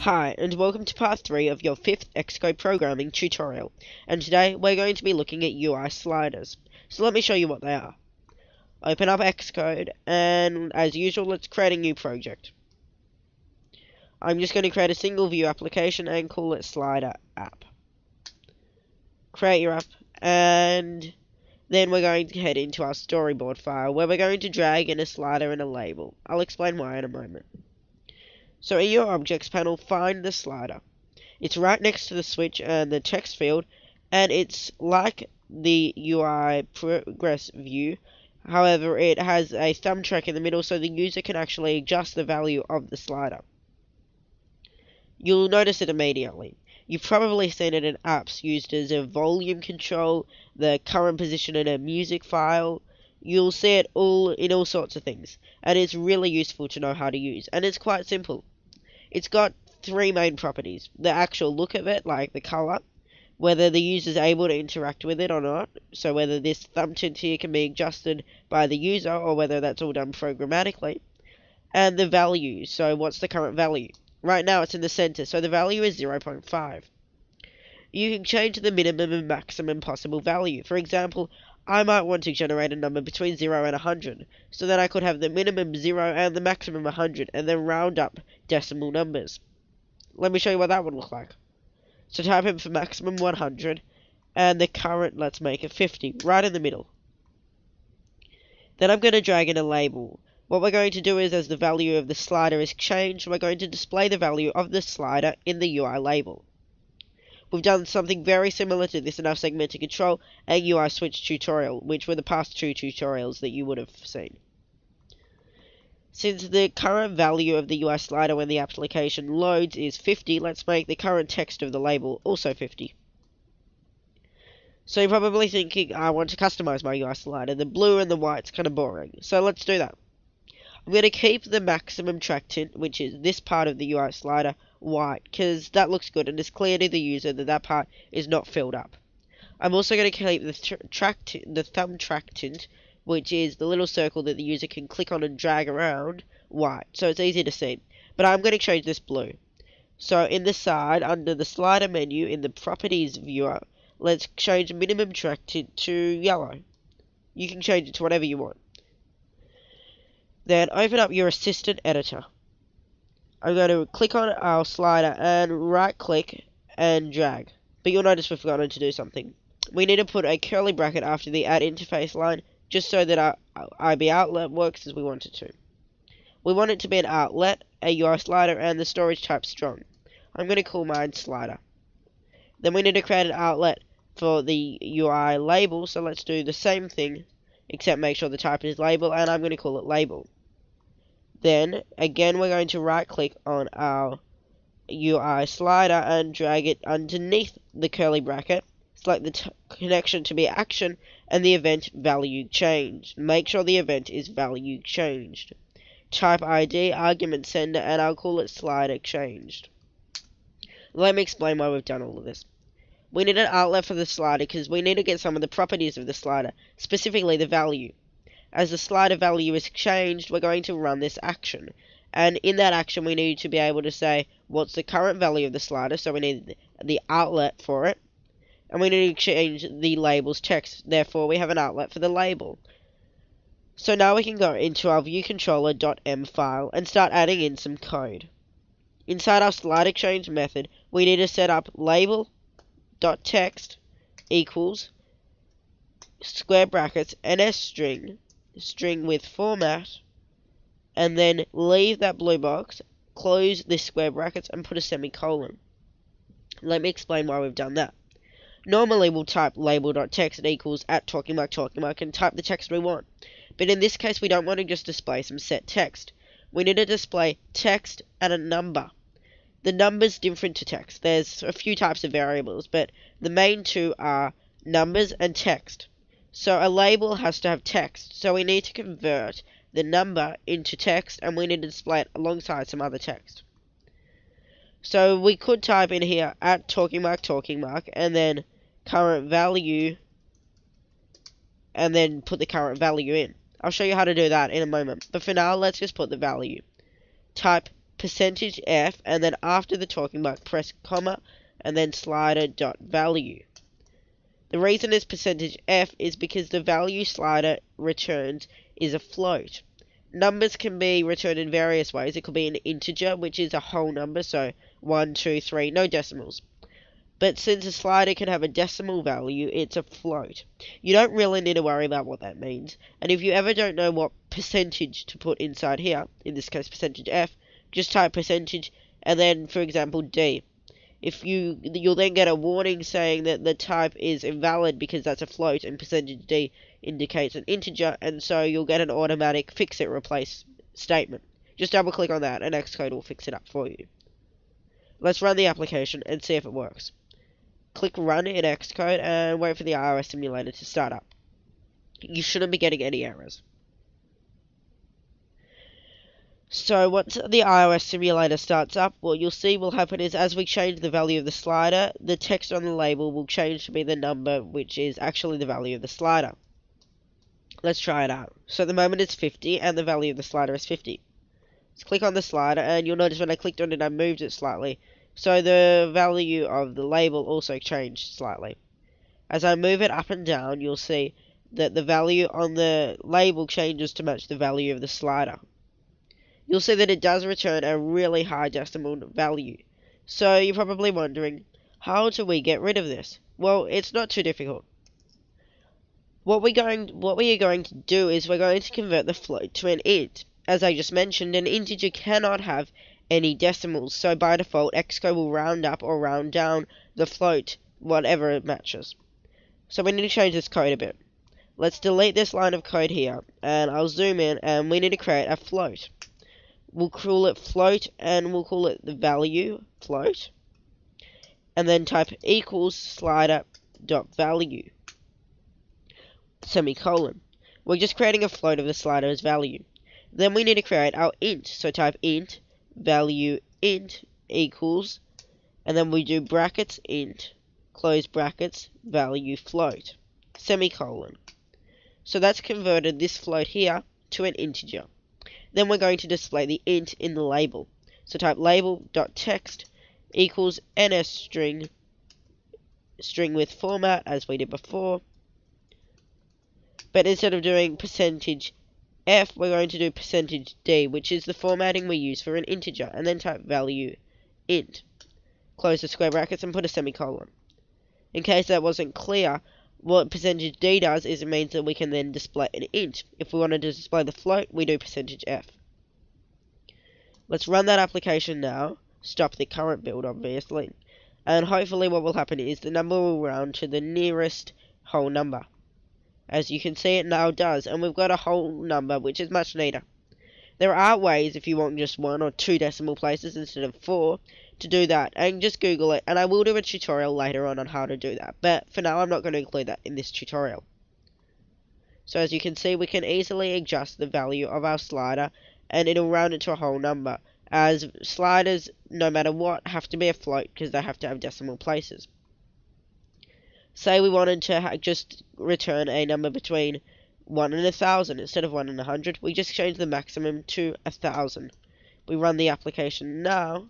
Hi, and welcome to part 3 of your 5th Xcode programming tutorial. And today, we're going to be looking at UI sliders. So let me show you what they are. Open up Xcode, and as usual, let's create a new project. I'm just going to create a single view application and call it slider app. Create your app, and then we're going to head into our storyboard file, where we're going to drag in a slider and a label. I'll explain why in a moment. So in your objects panel, find the slider. It's right next to the switch and the text field, and it's like the UI progress view. However, it has a thumb track in the middle so the user can actually adjust the value of the slider. You'll notice it immediately. You've probably seen it in apps used as a volume control, the current position in a music file, You'll see it all in all sorts of things, and it's really useful to know how to use, and it's quite simple. It's got three main properties. The actual look of it, like the color, whether the user is able to interact with it or not, so whether this thumb tint here can be adjusted by the user or whether that's all done programmatically, and the value, so what's the current value. Right now it's in the center, so the value is 0.5. You can change the minimum and maximum possible value. For example, I might want to generate a number between 0 and 100, so that I could have the minimum 0 and the maximum 100, and then round up decimal numbers. Let me show you what that would look like. So type in for maximum 100, and the current, let's make it 50, right in the middle. Then I'm going to drag in a label. What we're going to do is, as the value of the slider is changed, we're going to display the value of the slider in the UI label. We've done something very similar to this in our segmented control and UI switch tutorial, which were the past two tutorials that you would have seen. Since the current value of the UI slider when the application loads is 50, let's make the current text of the label also 50. So you're probably thinking, I want to customize my UI slider. The blue and the white's kind of boring. So let's do that. I'm going to keep the maximum track tint, which is this part of the UI slider, white, because that looks good and it's clear to the user that that part is not filled up. I'm also going to keep the, tr track the thumb track tint, which is the little circle that the user can click on and drag around, white, so it's easy to see. But I'm going to change this blue. So in the side, under the slider menu in the properties viewer, let's change minimum track tint to yellow. You can change it to whatever you want. Then open up your assistant editor. I'm going to click on our slider and right click and drag. But you'll notice we've forgotten to do something. We need to put a curly bracket after the add interface line just so that our IB outlet works as we want it to. We want it to be an outlet, a UI slider, and the storage type strong. I'm going to call mine slider. Then we need to create an outlet for the UI label, so let's do the same thing, except make sure the type is label, and I'm going to call it label. Then, again, we're going to right click on our UI slider and drag it underneath the curly bracket. Select the connection to be action and the event value changed. Make sure the event is value changed. Type ID, argument sender, and I'll call it slider changed. Let me explain why we've done all of this. We need an outlet for the slider because we need to get some of the properties of the slider, specifically the value. As the slider value is changed, we're going to run this action. And in that action, we need to be able to say what's the current value of the slider, so we need the outlet for it. And we need to change the label's text, therefore we have an outlet for the label. So now we can go into our viewcontroller.m file and start adding in some code. Inside our slider change method, we need to set up label.text equals square brackets ns string string with format, and then leave that blue box, close this square brackets, and put a semicolon. Let me explain why we've done that. Normally we'll type label.text equals at talking mark talking mark and type the text we want. But in this case we don't want to just display some set text. We need to display text and a number. The number's different to text. There's a few types of variables, but the main two are numbers and text. So a label has to have text, so we need to convert the number into text and we need to display it alongside some other text. So we could type in here at talking mark talking mark and then current value and then put the current value in. I'll show you how to do that in a moment. But for now, let's just put the value. Type percentage F, and then after the talking mark, press comma, and then slider dot value. The reason it's percentage F is because the value slider returns is a float. Numbers can be returned in various ways. It could be an integer, which is a whole number, so 1, 2, 3, no decimals. But since a slider can have a decimal value, it's a float. You don't really need to worry about what that means. And if you ever don't know what percentage to put inside here, in this case percentage F, just type percentage and then, for example, D. If you you'll then get a warning saying that the type is invalid because that's a float and percentage D indicates an integer, and so you'll get an automatic fix it replace statement. Just double click on that and Xcode will fix it up for you. Let's run the application and see if it works. Click run in Xcode and wait for the iOS simulator to start up. You shouldn't be getting any errors. So once the iOS simulator starts up, what you'll see will happen is as we change the value of the slider, the text on the label will change to be the number which is actually the value of the slider. Let's try it out. So at the moment it's 50 and the value of the slider is 50. Let's click on the slider and you'll notice when I clicked on it I moved it slightly. So the value of the label also changed slightly. As I move it up and down you'll see that the value on the label changes to match the value of the slider you'll see that it does return a really high decimal value. So you're probably wondering, how do we get rid of this? Well, it's not too difficult. What we're going what we are going to do is we're going to convert the float to an int. As I just mentioned, an integer cannot have any decimals, so by default Xcode will round up or round down the float, whatever it matches. So we need to change this code a bit. Let's delete this line of code here, and I'll zoom in, and we need to create a float we'll call it float and we'll call it the value float. And then type equals slider dot value. Semicolon. We're just creating a float of the slider's value. Then we need to create our int. So type int value int equals and then we do brackets int close brackets value float. Semicolon. So that's converted this float here to an integer then we're going to display the int in the label. So type label.text equals ns string string with format as we did before. But instead of doing percentage f, we're going to do percentage d, which is the formatting we use for an integer, and then type value int. Close the square brackets and put a semicolon. In case that wasn't clear, what percentage d does is it means that we can then display an int. If we wanted to display the float, we do percentage f. Let's run that application now. Stop the current build, obviously. And hopefully what will happen is the number will round to the nearest whole number. As you can see, it now does. And we've got a whole number, which is much neater. There are ways, if you want just one or two decimal places instead of four, to do that and just google it and I will do a tutorial later on on how to do that but for now I'm not going to include that in this tutorial. So as you can see we can easily adjust the value of our slider and it'll round it to a whole number as sliders no matter what have to be a float because they have to have decimal places. Say we wanted to just return a number between 1 and a thousand instead of 1 and a hundred we just change the maximum to a thousand. We run the application now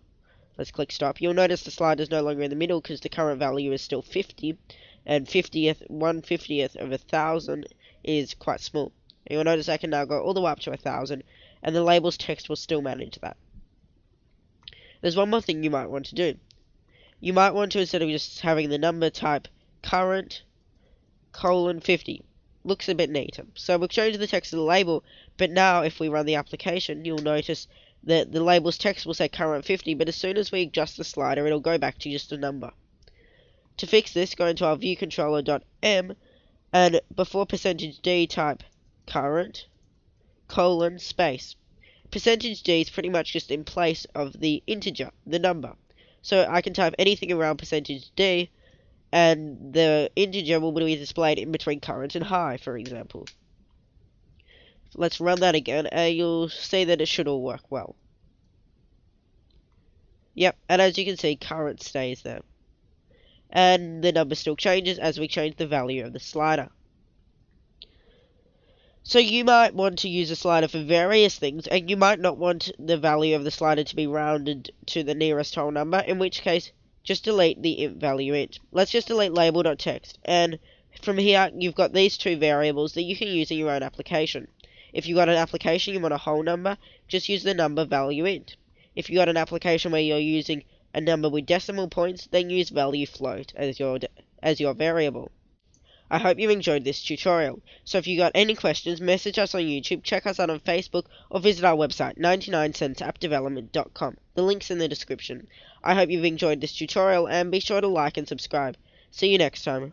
Let's click stop. You'll notice the slider is no longer in the middle because the current value is still 50. And 50th, 1 50th of a thousand is quite small. And you'll notice I can now go all the way up to a thousand. And the labels text will still manage that. There's one more thing you might want to do. You might want to, instead of just having the number type current colon 50. Looks a bit neater. So we'll change the text of the label, but now if we run the application, you'll notice the, the label's text will say current 50, but as soon as we adjust the slider, it'll go back to just a number. To fix this, go into our viewcontroller.m, and before percentage %d type current, colon, space. Percentage %d is pretty much just in place of the integer, the number. So I can type anything around percentage %d, and the integer will be displayed in between current and high, for example. Let's run that again, and you'll see that it should all work well. Yep, and as you can see, current stays there. And the number still changes as we change the value of the slider. So you might want to use a slider for various things, and you might not want the value of the slider to be rounded to the nearest whole number, in which case, just delete the int value int. Let's just delete label.text, and from here, you've got these two variables that you can use in your own application. If you've got an application you want a whole number, just use the number value int. If you've got an application where you're using a number with decimal points, then use value float as your, as your variable. I hope you enjoyed this tutorial. So if you got any questions, message us on YouTube, check us out on Facebook, or visit our website, 99centsappdevelopment.com. The link's in the description. I hope you've enjoyed this tutorial, and be sure to like and subscribe. See you next time.